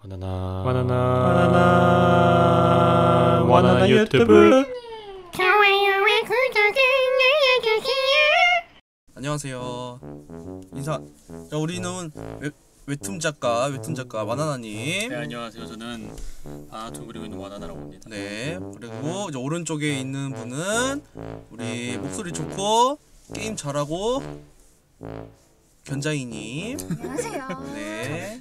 바나나 바나나 바나나 바나나 유튜브 좋아요와 구독을 눌러주세요. 안녕하세요. 인사. 자, 우리는 웹, 웹툰 작가, 웹툰 작가 와나나님. 네 안녕하세요 저는 바나톤 그리고 있는 와나나라고 합니다 네. 그리고 이제 오른쪽에 있는 분은 우리 목소리 좋고 게임 잘하고 견자이님. 안녕하세요. 네.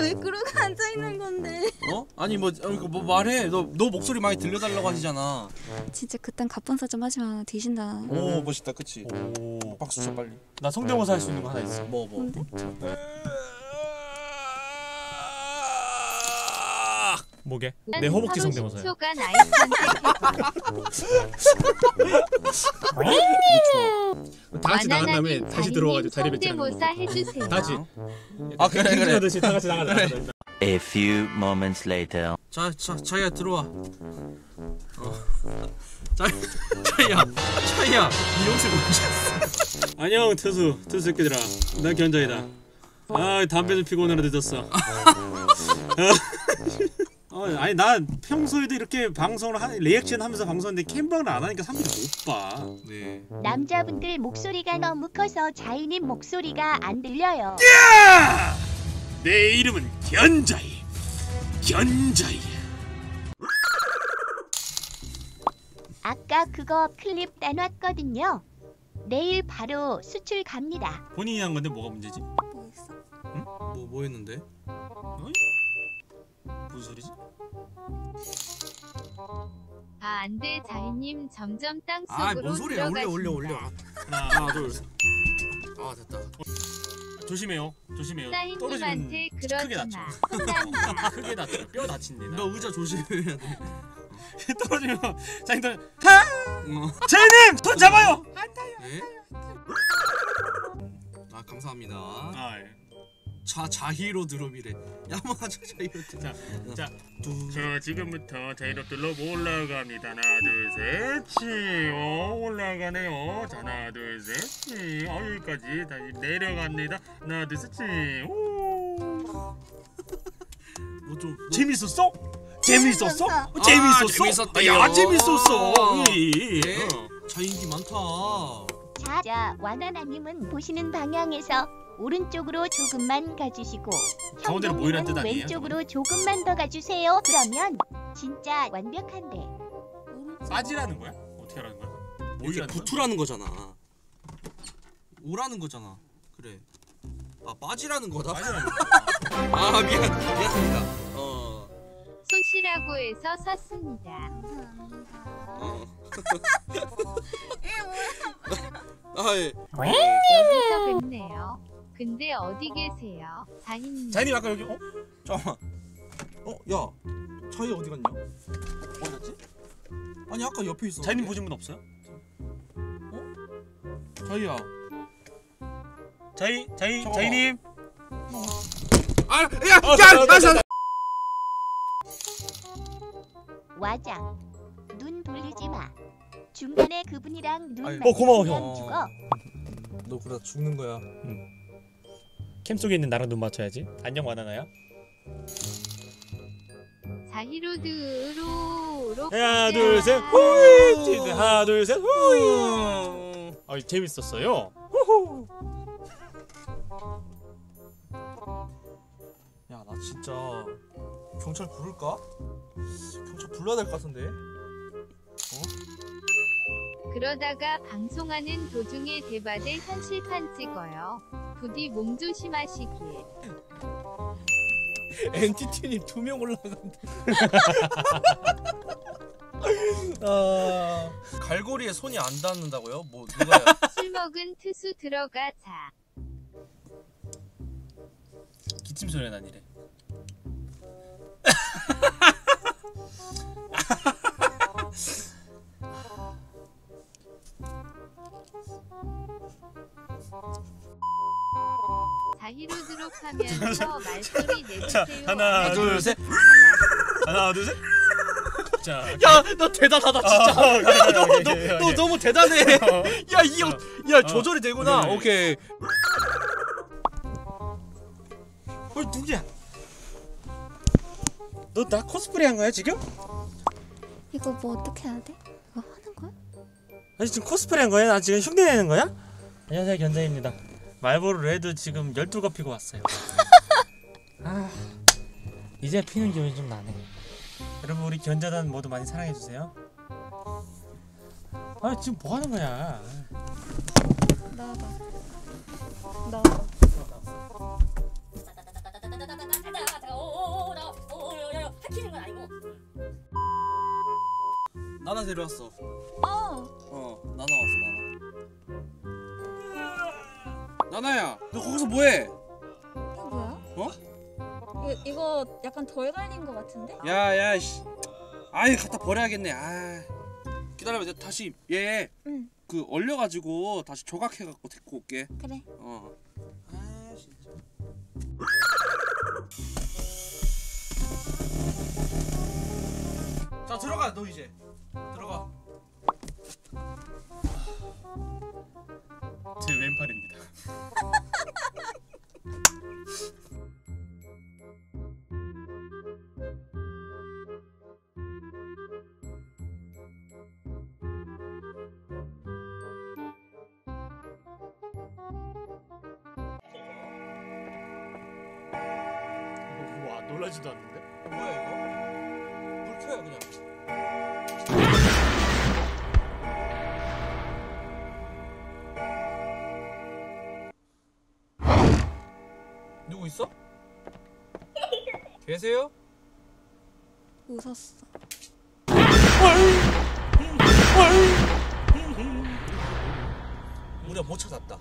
왜 그러고 앉아 있는 건데? 어? 아니 뭐, 어, 이거 뭐 말해. 너, 너 목소리 많이 들려달라고 하시잖아. 진짜 그딴 갑분싸 좀 하지 마. 뒤진다. 오 멋있다, 그치? 오나 박수 쳐 빨리. 성대모사 할 수 있는 거 하나 있어 뭐 뭐. 뭔데? 뭐게? 내 허벅지 성대모사야 다 같이 나간 다음에 다시 들어와가지고 자리 배치하는 거 해주세요. 다시 아 그래 그래. 하듯이 다 같이 나가자 A few moments later. 자, 자, 차이야 들어와. 어. 자, 차이야, 차이야, 네 옷이 뭐지? 안녕 트수 트수 새끼들아 난 견자이다 아 담배 좀 피고 오느라 늦었어 어, 아니 난 평소에도 이렇게 방송을 하, 리액션 하면서 방송하는데 캠방을 안 하니까 사람들이 못 봐 네. 남자분들 목소리가 너무 커서 자이님 목소리가 안 들려요. 내 이름은 견자이 견자이 아까 그거 클립 따놨거든요. 내일 바로 수출 갑니다. 본인이 한 건데 뭐가 문제지? 뭐 있어? 뭐, 뭐 했는데? 무슨 소리지? 아 안돼 자이님 점점 땅 속으로 아, 뭔 소리야? 올려, 들어가신다. 올려, 올려. 하나 하나, 둘, 셋. 아, 됐다. 조심해요 조심해요 떨어지면 크게 그러지 마. 크게 다쳐 뼈 다친대 나너 의자 조심해야 돼. 떨어지면 자기들 어. 제님 손 잡아요 네. 아, 감사합니다. 아, 예. 자, 자히로 드롭이래. 야마자 자히로 드롭. 자, 자, 두. 저 지금부터 자이롭들로 올라갑니다. 하나, 둘, 셋, 치, 어, 올라가네요. 자, 하나, 둘, 셋, 치, 어, 여기까지 다시 내려갑니다. 하나, 둘, 셋, 치, 오. 뭐 좀. 뭐- 재밌었어? 재밌었어? 재밌었어. 어, 재밌었어? 재밌었대요. 야, 재밌었어. 아, 이, 네. 어. 자, 인기 많다. 자, 자 와나나님은 보시는 방향에서 오른쪽으로 조금만 가주시고 가운데로 모이란 뜻 형동님은 아니에요? 왼쪽으로 조금만 더 가주세요. 그러면 진짜 완벽한데. 빠지라는 거야? 어떻게 하라는 거야? 이렇게 모이라는 거야? 붙으라는 거잖아. 오라는 거잖아. 그래. 아 빠지라는 거다. 빠지라는 거야. 아 미안 미안합니다. 어. 소시라고 해서 샀습니다. 어. 아 예. 여기서 뵙네요. 근데 어디 계세요? 자이님. 자인님 아까 여기 어? 잠깐만. 어, 야. 차이 어디 갔냐? 어디 갔지? 아니 아까 옆에 있어. 자인님 보신 분 없어요? 차이야. 자이, 자이, 저거. 자이님. 아, 야, 어, 야, 나, 나, 야. 와장 눈 돌리지 마. 중간에 그분이랑 눈. 맞으면 어, 고마워, 형. 죽어. 너 그러다 죽는 거야. 캠 속에 있는 나랑 눈 맞춰야지. 안녕 와나나야. 자히로드로 하나 둘 셋. 후이. 하나 둘 셋. 후이. 아 재밌었어요. 후후. 야, 나 진짜 경찰 부를까? 경찰 불러야 될 것 같은데. 그러다가 방송하는 도중에 대바대 현실판 찍어요. 부디 몸 조심하시길. 엔티티님 두 명 올라간다. 아, 갈고리에 손이 안 닿는다고요? 뭐 누가요? 술 먹은 트수 들어가자. 기침 소리 나니래. 드롭하면서 말소리 내주세요. 하나, 둘, 셋. 하나, 하나 둘 셋. 자. 야, 너 대단하다 진짜. 아, 오케이, 야, 너, 오케이, 너, 오케이, 너. 너무 대단해. 야, 이, 야, 어. 조절이 되구나. 네. 오케이. 어 누구야? 너 나 코스프레 한 거야 지금? 이거 뭐 어떻게 해야 돼? 이거 하는 거야? 아니 지금 코스프레 한 거야? 나 지금 흉내 내는 거야? 안녕하세요 견자입니다. 말보로 레드 지금 12가 피고 왔어요. 아 이제 피는 기분이 좀 나네. 여러분 우리 견자단 모두 많이 사랑해 주세요. 아 지금 뭐 하는 거야? 나와봐. 나와봐. 나나 데려왔어. 어. 어 나나 왔어 나 나. 나나야 너 거기서 뭐해? 이거 뭐야? 어? 이거, 이거 약간 덜 갈린 거 같은데? 야야 씨. 아이 갖다 버려야겠네. 아 기다려봐 내가 다시 얘 응. 그 얼려가지고 다시 조각해갖고 데리고 올게. 그래. 어. 아 진짜. 자 들어가 너 이제 들어가. 놀라지도 않는데? 어, 뭐야 이거? 있어? 계세요? 웃었어. 우리가 못 찾았다.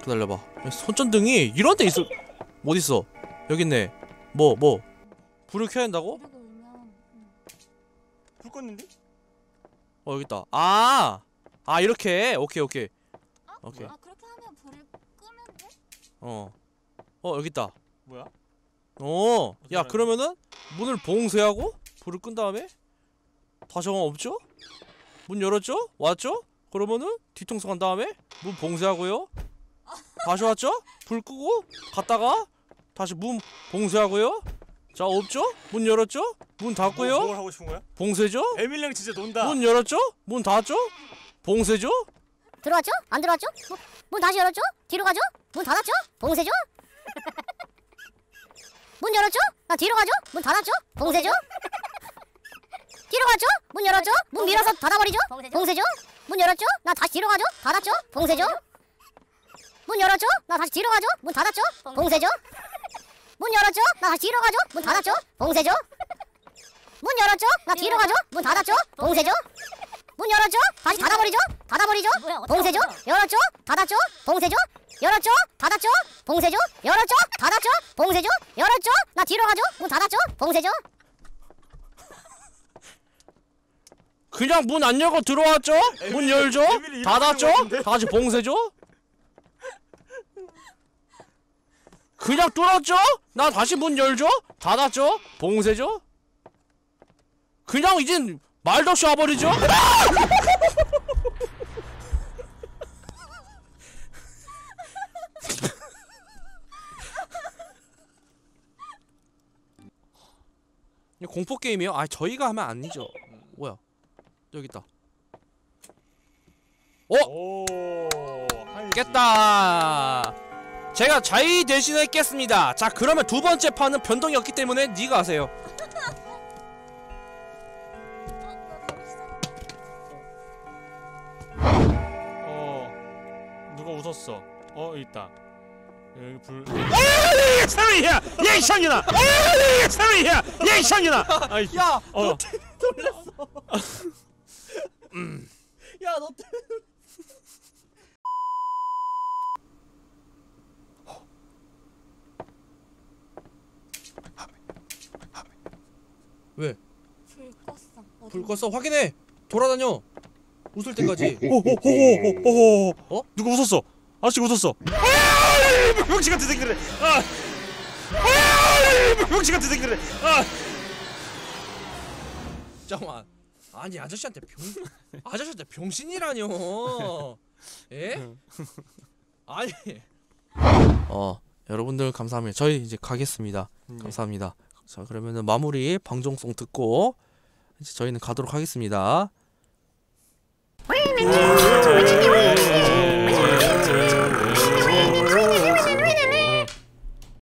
기다려봐. 손전등이 이런 데 있어. 어디 있어? 여기 있네. 뭐 뭐? 불을 켜야 한다고? 불 껐는데? 어 여기 있다. 아, 아 이렇게. 오케이 오케이. 오케이. 아 그렇게 하면 불을 끄면 돼? 어. 어 여기 있다. 뭐야? 어. 야? 그러면은 문을 봉쇄하고 불을 끈 다음에 다시 어 없죠? 문 열었죠? 왔죠? 그러면은 뒤통수 간 다음에 문 봉쇄하고요. 다시 왔죠? 불 끄고 갔다가 다시 문 봉쇄하고요. 자 없죠? 문 열었죠? 문 닫고요. 뭐, 뭘 하고 싶은 거야? 봉쇄죠? 에밀랑 진짜 논다. 문 열었죠? 문 닫죠? 봉쇄죠? 들어왔죠? 안 들어왔죠? 문, 문 다시 열었죠? 뒤로 가죠? 문 닫았죠? 봉쇄죠? 문 열었죠? 나 뒤로 가죠? 문 닫았죠? 봉쇄죠? 뒤로 갔죠? 문 열었죠? 문 밀어서 닫아버리죠? 봉쇄죠? 문 열었죠? 나 다시 뒤로 가죠? 닫았죠? 봉쇄죠? 문 열었죠? 나 다시 뒤로 가죠? 문 닫았죠? 봉쇄죠? 문 열었죠? 나 다시 뒤로 가죠? 문 닫았죠? 봉쇄죠? 문 열었죠? 나 뒤로 가죠? 문 닫았죠? 봉쇄죠? 문 열었죠? 다시 닫아버리죠? 닫아버리죠? 봉쇄죠? 열었죠? 닫았죠? 봉쇄죠? 열었죠? 닫았죠? 봉쇄죠? 열었죠? 닫았죠? 봉쇄죠? 열었죠? 나 뒤로 가죠? 문 닫았죠? 봉쇄죠? 그냥 문 안 열고 들어왔죠? 문 열죠? 닫았죠? 다시 봉쇄죠? 그냥 뚫었죠? 나 다시 문 열죠? 닫았죠? 봉쇄죠? 그냥 이젠 말도 없이 와버리죠? 공포 게임이에요? 아 저희가 하면 아니죠. 뭐야? 여기 있다. 오. 하이. 깼다. 제가 자이 대신에 깼습니다. 자 그러면 두 번째 판은 변동이 없기 때문에 네가 하세요. 웃었어? 어 있다. 여기 불. 야 이상이나! 야 사위야! 야 이상이나! 아이 야, 어. 야 너. 왜? 불 껐어. 불 껐어? 확인해. 돌아다녀. 웃을 때까지. 오오오오오 어? 누가 웃었어? 아저씨 웃었어. 아, 병신 같은 새끼들. 아, 아, 병신 같은 새끼들. 아, 잠깐만. 아니 아저씨한테 병 아저씨한테 병신이라뇨. 예? 아니 어 여러분들 감사합니다. 저희 이제 가겠습니다. 네. 감사합니다. 자 그러면은 마무리 방송송 듣고 이제 저희는 가도록 하겠습니다. Uh,